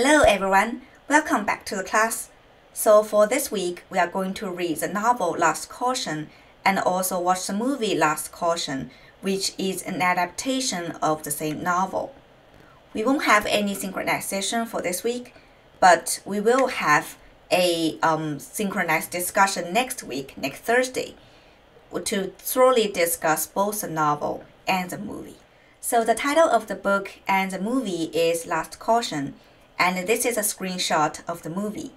Hello everyone, welcome back to the class. So for this week, we are going to read the novel Lust Caution and also watch the movie Lust Caution, which is an adaptation of the same novel. We won't have any synchronization for this week, but we will have a um, synchronized discussion next week, next Thursday, to thoroughly discuss both the novel and the movie. So the title of the book and the movie is Lust Caution and this is a screenshot of the movie.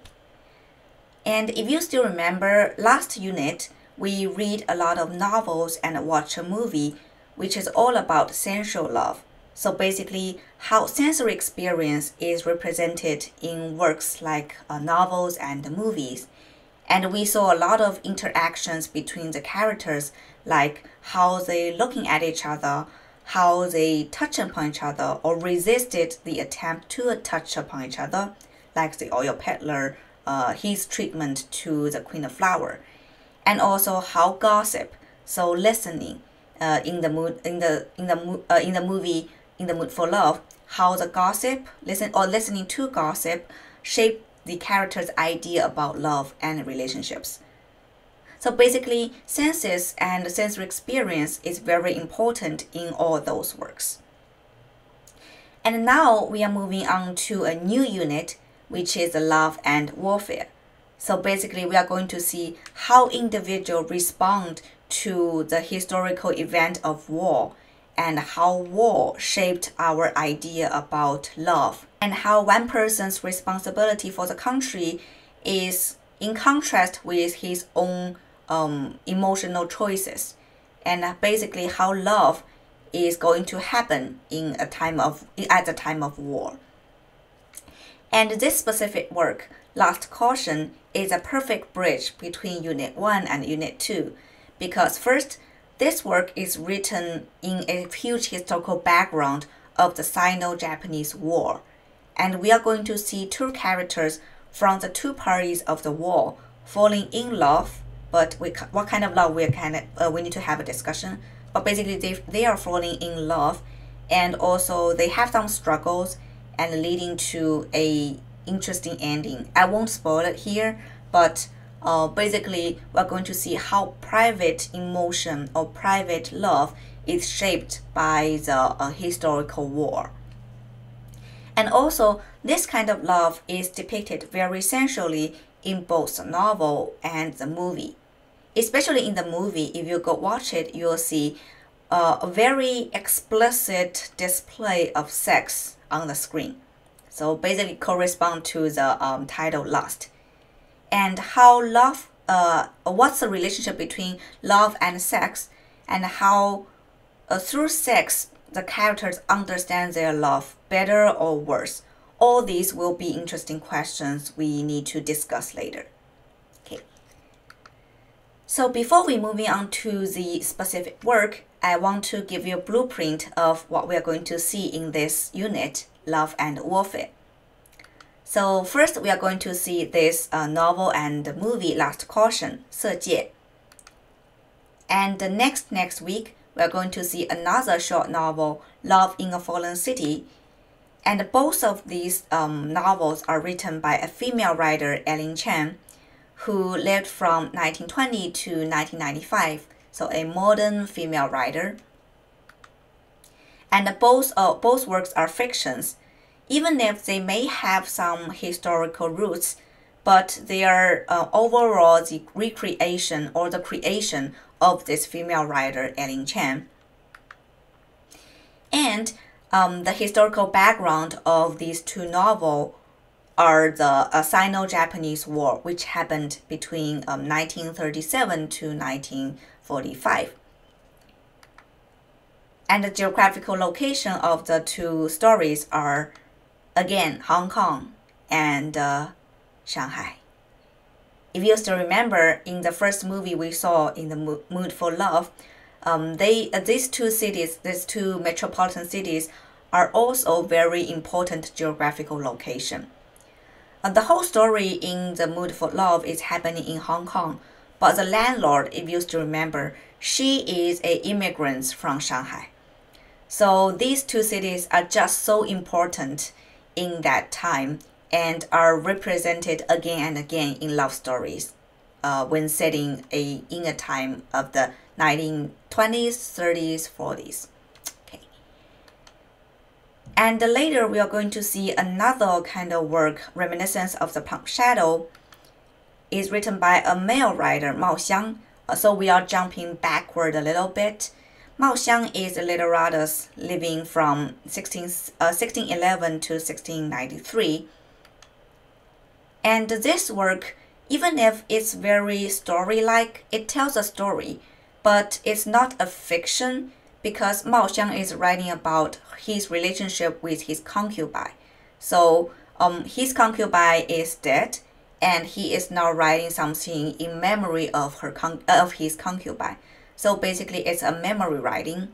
And if you still remember last unit, we read a lot of novels and watch a movie, which is all about sensual love. So basically, how sensory experience is represented in works like uh, novels and movies. And we saw a lot of interactions between the characters, like how they looking at each other, how they touch upon each other or resisted the attempt to touch upon each other, like the oil peddler, uh, his treatment to the Queen of Flower, and also how gossip, so listening, uh, in the mood in the in the uh, in the movie in the mood for love, how the gossip listen or listening to gossip shape the character's idea about love and relationships. So basically, senses and sensory experience is very important in all those works. And now we are moving on to a new unit, which is love and warfare. So basically, we are going to see how individuals respond to the historical event of war and how war shaped our idea about love and how one person's responsibility for the country is in contrast with his own um, emotional choices and basically how love is going to happen in a time of at the time of war. And this specific work, Lust Caution, is a perfect bridge between Unit 1 and Unit 2 because first, this work is written in a huge historical background of the Sino-Japanese War, and we are going to see two characters from the two parties of the war falling in love but we, what kind of love we of uh, we need to have a discussion. But basically, they they are falling in love, and also they have some struggles and leading to a interesting ending. I won't spoil it here, but uh, basically we're going to see how private emotion or private love is shaped by the uh, historical war. And also, this kind of love is depicted very sensually in both the novel and the movie especially in the movie, if you go watch it, you'll see uh, a very explicit display of sex on the screen. So basically correspond to the um, title Lust. And how love, uh, what's the relationship between love and sex and how uh, through sex the characters understand their love better or worse. All these will be interesting questions we need to discuss later. So before we moving on to the specific work, I want to give you a blueprint of what we are going to see in this unit, Love and Warfare. So first we are going to see this uh, novel and movie Lust Caution. And the next next week, we are going to see another short novel, Love in a Fallen City. And both of these um, novels are written by a female writer, Eileen Chang, who lived from 1920 to 1995, so a modern female writer. And both, uh, both works are fictions, even if they may have some historical roots, but they are uh, overall the recreation or the creation of this female writer, Eileen Chang. And um, the historical background of these two novels are the uh, Sino-Japanese War, which happened between um, 1937 to 1945. And the geographical location of the two stories are, again, Hong Kong and uh, Shanghai. If you still remember, in the first movie we saw in the Mood for Love, um, they uh, these two cities, these two metropolitan cities, are also very important geographical location. Uh, the whole story in The Mood for Love is happening in Hong Kong, but the landlord, if you still remember, she is a immigrant from Shanghai. So these two cities are just so important in that time and are represented again and again in love stories uh, when setting a in a time of the 1920s, 30s, 40s. And later we are going to see another kind of work, Reminiscence of the Plum Shadow, is written by a male writer, Mao Xiang. Uh, so we are jumping backward a little bit. Mao Xiang is a literatus living from 16, uh, 1611 to 1693 and this work, even if it's very story-like, it tells a story, but it's not a fiction because Mao Xiang is writing about his relationship with his concubine. So um, his concubine is dead, and he is now writing something in memory of her con- of his concubine. So basically, it's a memory writing.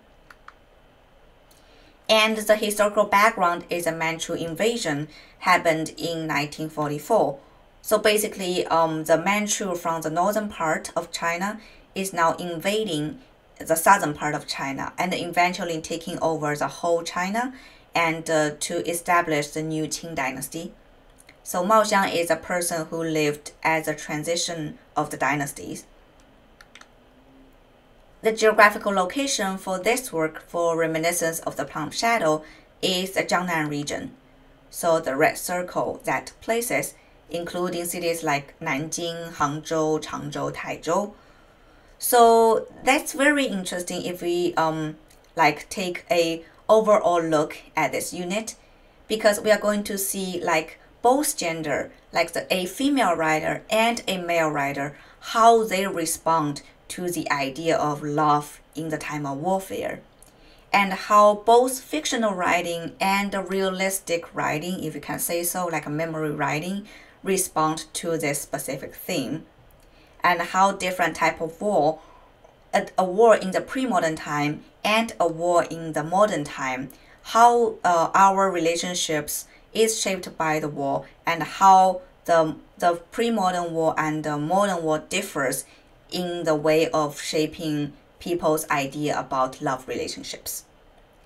And the historical background is a Manchu invasion happened in 1944. So basically, um, the Manchu from the northern part of China is now invading the southern part of China and eventually taking over the whole China and uh, to establish the new Qing dynasty. So Mao Xiang is a person who lived at the transition of the dynasties. The geographical location for this work for reminiscence of the plum shadow is the Jiangnan region. So the red circle that places, including cities like Nanjing, Hangzhou, Changzhou, Taizhou. So that's very interesting if we um like take a overall look at this unit because we are going to see like both gender, like the a female writer and a male writer, how they respond to the idea of love in the time of warfare, and how both fictional writing and realistic writing, if you can say so, like a memory writing, respond to this specific theme, and how different type of war, a, a war in the pre-modern time and a war in the modern time, how uh, our relationships is shaped by the war, and how the the pre-modern war and the modern war differs in the way of shaping people's idea about love relationships.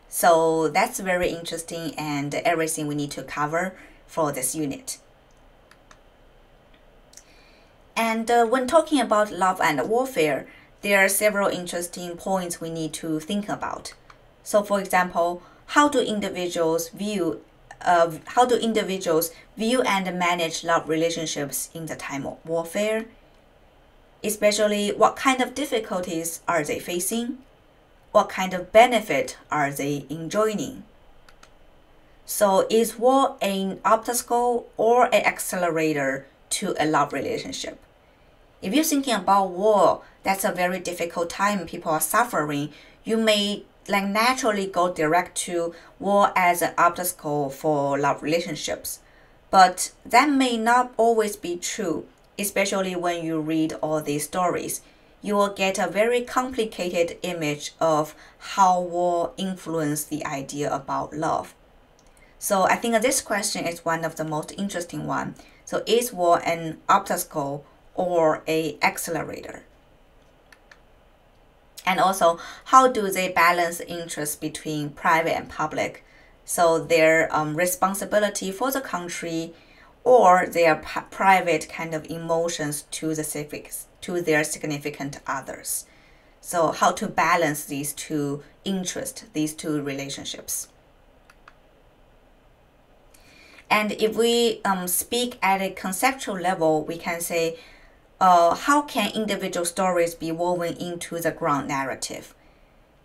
So that's very interesting and everything we need to cover for this unit. And uh, when talking about love and warfare, there are several interesting points we need to think about. So, for example, how do individuals view uh, how do individuals view and manage love relationships in the time of warfare? especially what kind of difficulties are they facing? What kind of benefit are they enjoying? So is war an obstacle or an accelerator to a love relationship? If you're thinking about war, that's a very difficult time people are suffering. You may like naturally go direct to war as an obstacle for love relationships. But that may not always be true especially when you read all these stories, you will get a very complicated image of how war influenced the idea about love. So I think this question is one of the most interesting one. So is war an obstacle or a accelerator? And also, how do they balance interests between private and public? So their um, responsibility for the country or their private kind of emotions to the civics, to their significant others. So how to balance these two interests, these two relationships. And if we um, speak at a conceptual level, we can say, uh, how can individual stories be woven into the ground narrative?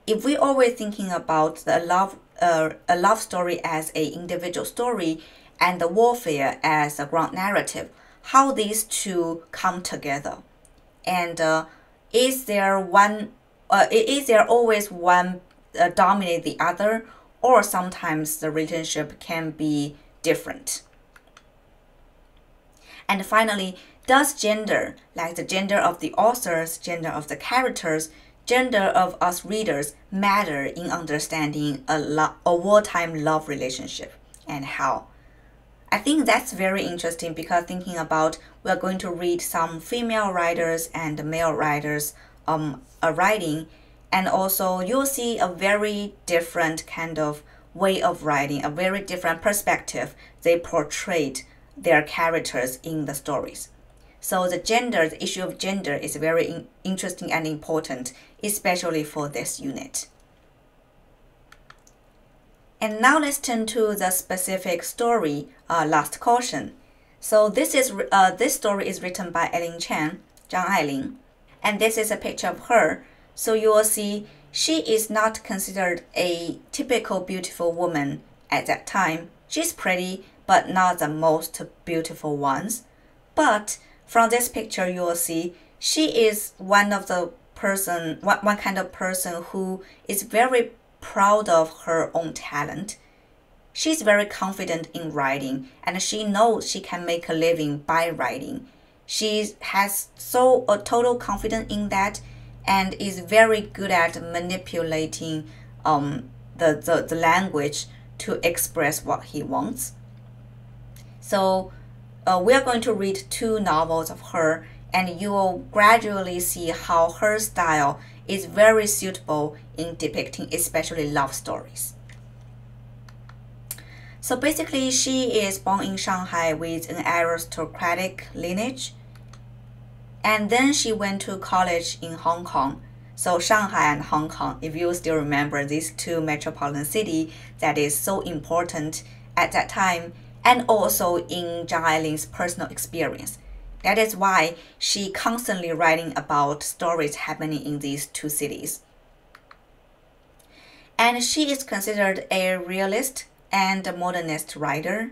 If we're always thinking about the love, uh, a love story as a individual story, and the warfare as a ground narrative, how these two come together. And uh, is there one, uh, is there always one uh, dominate the other, or sometimes the relationship can be different? And finally, does gender, like the gender of the authors, gender of the characters, gender of us readers, matter in understanding a, lo- a wartime love relationship, and how? I think that's very interesting because thinking about we're going to read some female writers and male writers um writing and also you'll see a very different kind of way of writing, a very different perspective they portrayed their characters in the stories. So the gender, the issue of gender is very in interesting and important, especially for this unit. And now let's turn to the specific story, uh, Lust Caution. So this is uh, this story is written by Eileen Chang, Zhang Ailing, and this is a picture of her. So you will see she is not considered a typical beautiful woman at that time. She's pretty, but not the most beautiful ones. But from this picture, you will see she is one of the person, one, one kind of person who is very proud of her own talent. She's very confident in writing and she knows she can make a living by writing. She has so a total confidence in that and is very good at manipulating um, the, the, the language to express what he wants. So uh, we are going to read two novels of her and you will gradually see how her style is very suitable in depicting especially love stories. So basically, she is born in Shanghai with an aristocratic lineage. And then she went to college in Hong Kong. So Shanghai and Hong Kong, if you still remember these two metropolitan cities that is so important at that time, and also in Zhang Ailing's personal experience. That is why she constantly writing about stories happening in these two cities. And she is considered a realist and a modernist writer.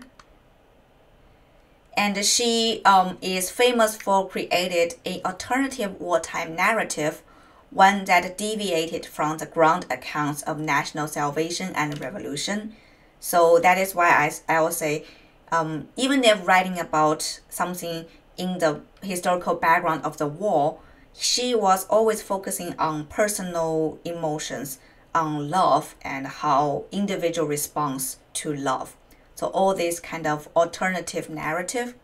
And she um, is famous for created an alternative wartime narrative, one that deviated from the ground accounts of national salvation and revolution. So that is why I, I will say, um, even if writing about something in the historical background of the war, she was always focusing on personal emotions, on love, and how individual response to love. So all this kind of alternative narrative.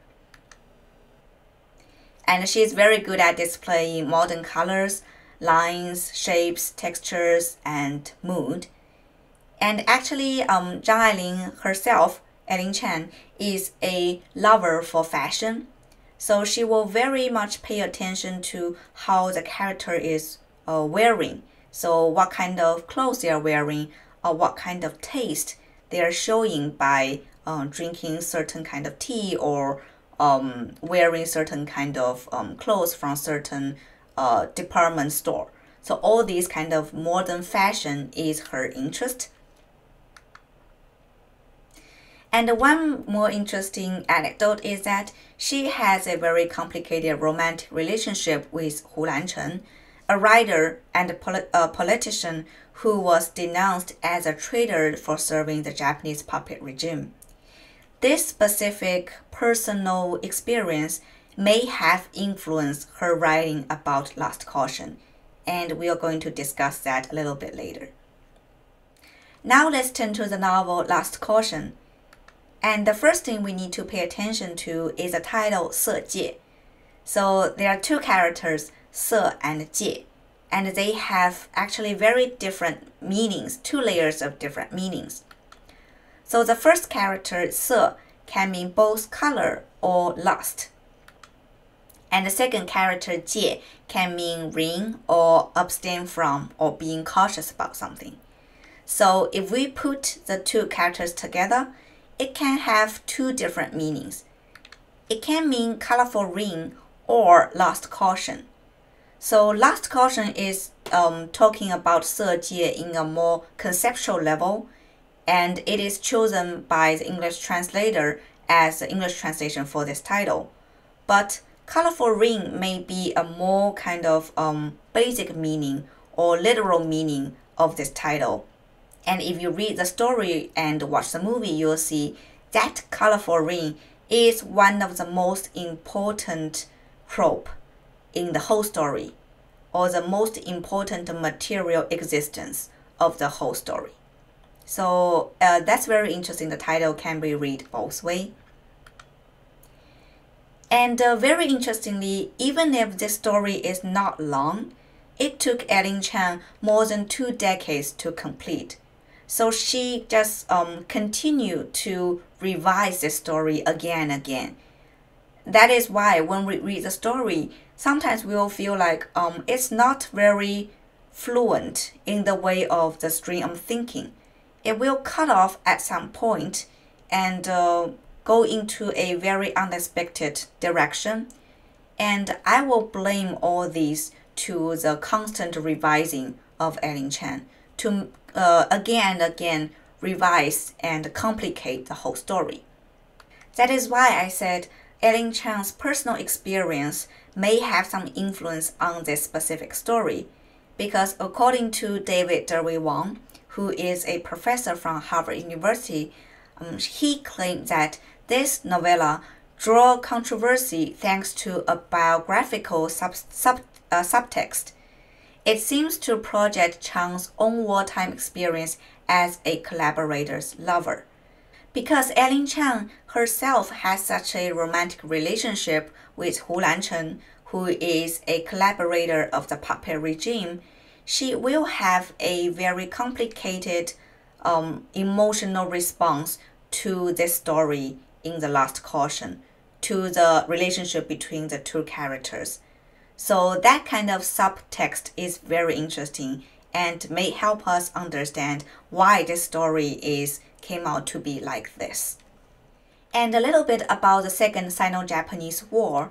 And she's very good at displaying modern colors, lines, shapes, textures, and mood. And actually, um, Zhang Ailing herself, Eileen Chan, is a lover for fashion so she will very much pay attention to how the character is uh, wearing. So what kind of clothes they are wearing, or what kind of taste they are showing by uh, drinking certain kind of tea or um, wearing certain kind of um, clothes from certain uh, department store. So all these kind of modern fashion is her interest. And one more interesting anecdote is that she has a very complicated romantic relationship with Hu Lancheng, a writer and a politician who was denounced as a traitor for serving the Japanese puppet regime. This specific personal experience may have influenced her writing about Lust Caution, and we are going to discuss that a little bit later. Now let's turn to the novel Lust Caution and the first thing we need to pay attention to is the title 色戒. So there are two characters, se and jie, and they have actually very different meanings, two layers of different meanings. So the first character se can mean both color or lust. And the second character jie can mean ring or abstain from or being cautious about something. So if we put the two characters together, it can have two different meanings. It can mean colorful ring or lust caution. So lust caution is um, talking about 色戒 in a more conceptual level, and it is chosen by the English translator as the English translation for this title. But colorful ring may be a more kind of um, basic meaning or literal meaning of this title. And if you read the story and watch the movie, you'll see that colorful ring is one of the most important trope in the whole story, or the most important material existence of the whole story. So uh, that's very interesting. The title can be read both way. And uh, very interestingly, even if this story is not long, it took Eileen Chang more than two decades to complete. So she just um, continued to revise the story again and again. That is why when we read the story, sometimes we will feel like um, it's not very fluent in the way of the stream of thinking. It will cut off at some point and uh, go into a very unexpected direction. And I will blame all these to the constant revising of Eileen Chang to uh, again and again revise and complicate the whole story. That is why I said Eileen Chang's personal experience may have some influence on this specific story, because according to David Derwei Wang, who is a professor from Harvard University, um, he claimed that this novella draw controversy thanks to a biographical sub, sub, uh, subtext. It seems to project Chang's own wartime experience as a collaborator's lover. Because Eileen Chang herself has such a romantic relationship with Hu Lancheng, who is a collaborator of the puppet regime, she will have a very complicated um, emotional response to this story in the lust caution, to the relationship between the two characters. So that kind of subtext is very interesting and may help us understand why this story is came out to be like this. And a little bit about the Second Sino-Japanese War.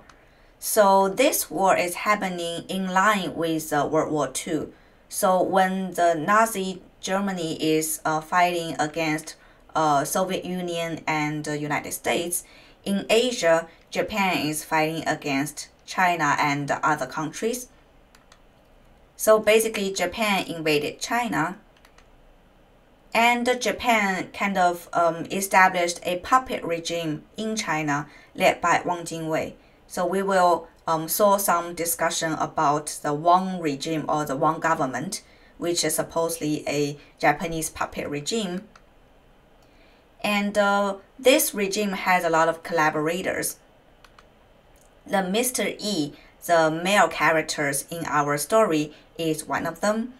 So this war is happening in line with uh, World War II. So when the Nazi Germany is uh, fighting against uh, Soviet Union and the United States, in Asia, Japan is fighting against China and other countries. So basically, Japan invaded China, and Japan kind of um, established a puppet regime in China led by Wang Jingwei. So we will um, saw some discussion about the Wang regime or the Wang government, which is supposedly a Japanese puppet regime. And uh, this regime has a lot of collaborators. The Mr. E, the male characters in our story, is one of them.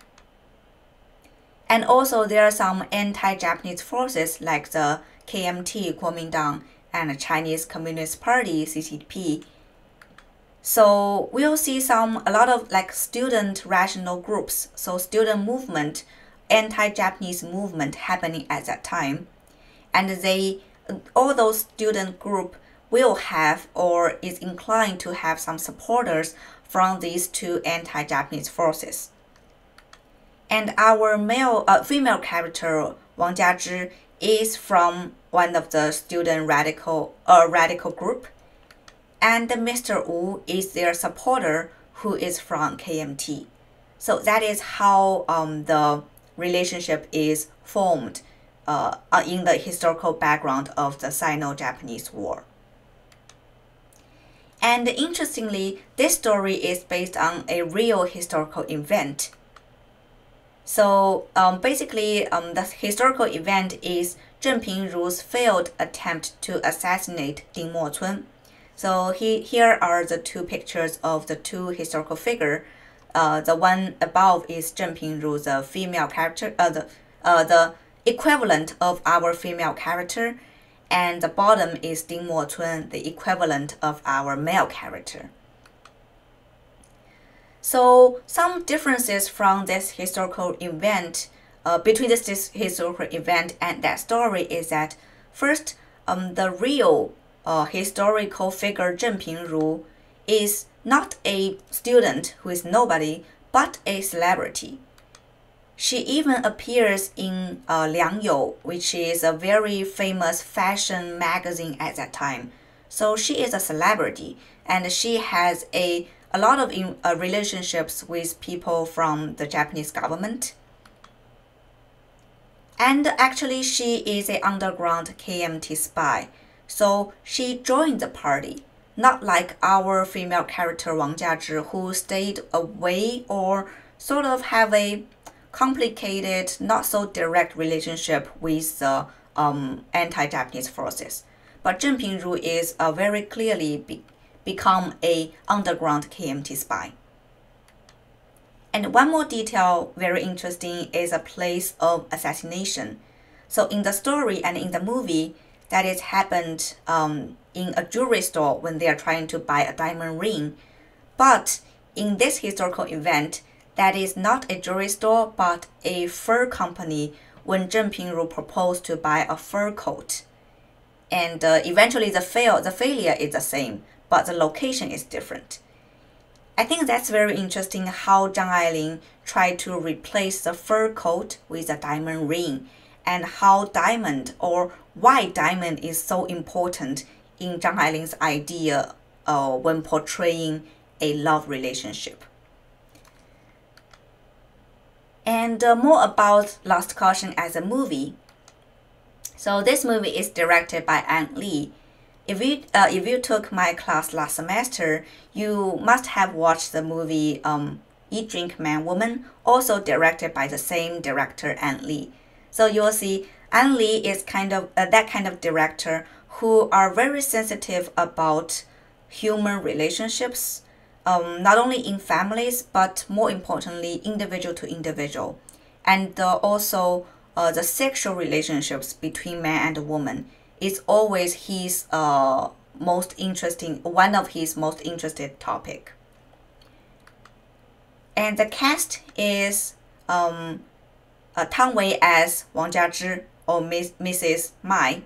And also there are some anti-Japanese forces like the KMT Kuomintang and the Chinese Communist Party CCP. So we'll see some a lot of like student rational groups, so student movement, anti-Japanese movement happening at that time, and they all those student group will have or is inclined to have some supporters from these two anti-Japanese forces. And our male, uh, female character Wang Jiazhi is from one of the student radical, uh, radical group, and Mr. Wu is their supporter who is from KMT. So that is how um, the relationship is formed uh, uh, in the historical background of the Sino-Japanese War. And interestingly, this story is based on a real historical event. So um, basically, um, the historical event is Zheng Pingru's failed attempt to assassinate Ding Mocun. So he, here are the two pictures of the two historical figure. Uh, the one above is Zheng Pingru, the female character, uh, the, uh, the equivalent of our female character, and the bottom is Ding Mocun, the equivalent of our male character. So some differences from this historical event uh, between this, this, historical event and that story is that first, um, the real uh, historical figure Zheng Pingru is not a student who is nobody, but a celebrity. She even appears in uh, Liang You, which is a very famous fashion magazine at that time. So she is a celebrity, and she has a a lot of in, uh, relationships with people from the Japanese government. And actually, she is an underground KMT spy. So she joined the party, not like our female character Wang Jiazhi, who stayed away or sort of have a complicated, not so direct relationship with the um, anti-Japanese forces. But Zheng Pingru is uh, very clearly become a underground KMT spy. And one more detail, very interesting, is a place of assassination. So in the story and in the movie, that it happened um, in a jewelry store when they are trying to buy a diamond ring. But in this historical event, that is not a jewelry store but a fur company when Zheng Pingru proposed to buy a fur coat. And uh, eventually the fail the failure is the same, but the location is different. I think that's very interesting how Zhang Ailing tried to replace the fur coat with a diamond ring and how diamond or why diamond is so important in Zhang Ailing's idea uh, when portraying a love relationship. And uh, more about Lust Caution as a movie. So this movie is directed by Ang Lee. If you uh, if you took my class last semester, you must have watched the movie um, Eat Drink Man Woman, also directed by the same director Ang Lee. So you'll see Ang Lee is kind of uh, that kind of director who are very sensitive about human relationships, um, not only in families but more importantly individual to individual, and uh, also uh, the sexual relationships between man and woman is always his uh, most interesting one of his most interested topic. And the cast is um, uh, Tang Wei as Wang Jiazhi or Miss, Mrs. Mai,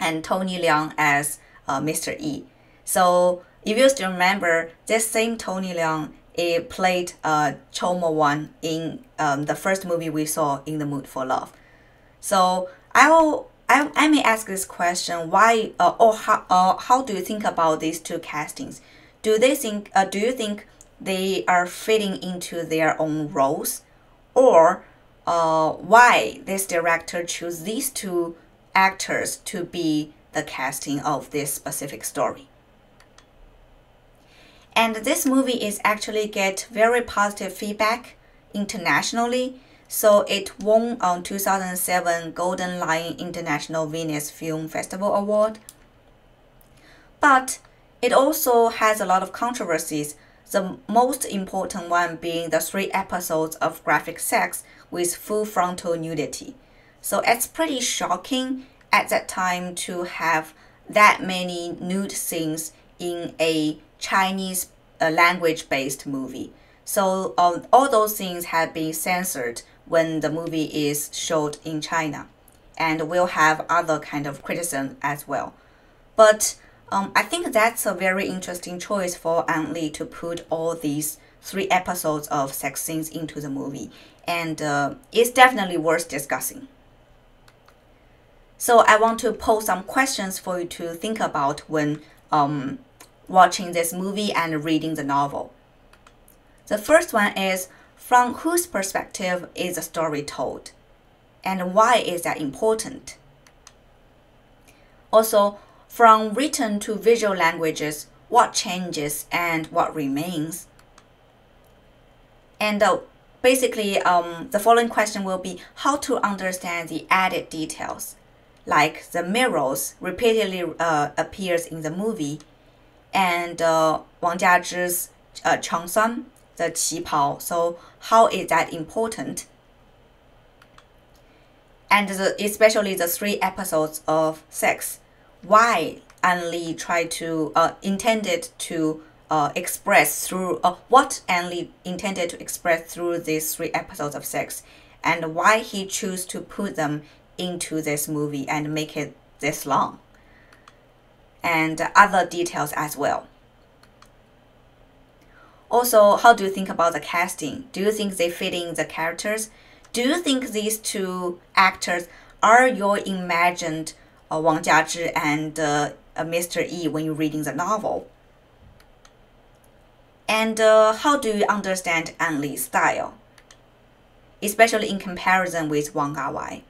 and Tony Leung as uh, Mr. Yi. So if you still remember, this same Tony Leung it played uh, Chou Mo Wan in um, the first movie we saw in The Mood for Love. So I will I, I may ask this question: Why uh, or how uh, how do you think about these two castings? Do they think uh, do you think they are fitting into their own roles, or uh, why this director choose these two actors to be the casting of this specific story. And this movie is actually get very positive feedback internationally. So it won on 2007 Golden Lion International Venice Film Festival Award. But it also has a lot of controversies the most important one being the three episodes of graphic sex with full frontal nudity. So it's pretty shocking at that time to have that many nude scenes in a Chinese uh, language based movie. So um, all those things have been censored when the movie is showed in China and will have other kind of criticism as well. But um, I think that's a very interesting choice for Ang Lee to put all these three episodes of sex scenes into the movie, and uh, it's definitely worth discussing. So I want to pose some questions for you to think about when um, watching this movie and reading the novel. The first one is from whose perspective is the story told, and why is that important? Also, from written to visual languages, what changes and what remains? And uh, basically, um, the following question will be how to understand the added details, like the mirrors repeatedly uh, appears in the movie, and uh, Wang Jiazhi's uh, Changsan, the qipao. So how is that important? And the, especially the three episodes of sex why Ang Lee tried to uh, intended to uh, express through uh, what Ang Lee intended to express through these three episodes of sex, and why he chose to put them into this movie and make it this long, and other details as well. Also, how do you think about the casting? Do you think they fit in the characters? Do you think these two actors are your imagined uh, Wang Jiazhi and uh, Mr. Yi when you're reading the novel? And uh, how do you understand Ang Lee's style, especially in comparison with Wang Kar Wai?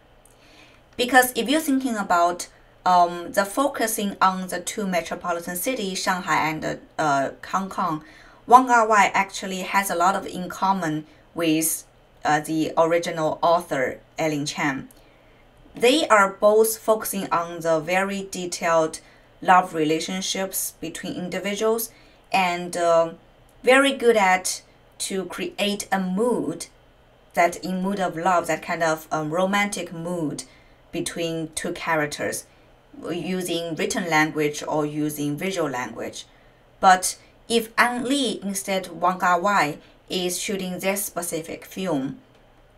Because if you're thinking about um, the focusing on the two metropolitan cities, Shanghai and uh, Hong Kong, Wang Kar Wai actually has a lot of in common with uh, the original author, Eileen Chang they are both focusing on the very detailed love relationships between individuals and uh, very good at to create a mood that in mood of love that kind of um, romantic mood between two characters using written language or using visual language. But if Ang Lee instead Wang Kar Wai is shooting this specific film,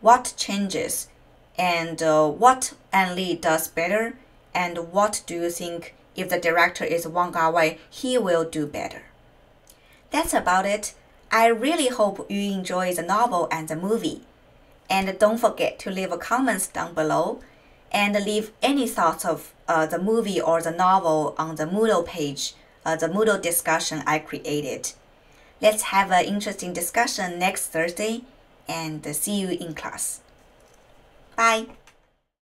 what changes and uh, what Ang Lee does better and what do you think if the director is Wang Kar Wai he will do better? That's about it. I really hope you enjoy the novel and the movie. And don't forget to leave comments down below and leave any thoughts of uh, the movie or the novel on the Moodle page, uh, the Moodle discussion I created. Let's have an interesting discussion next Thursday and see you in class. Bye.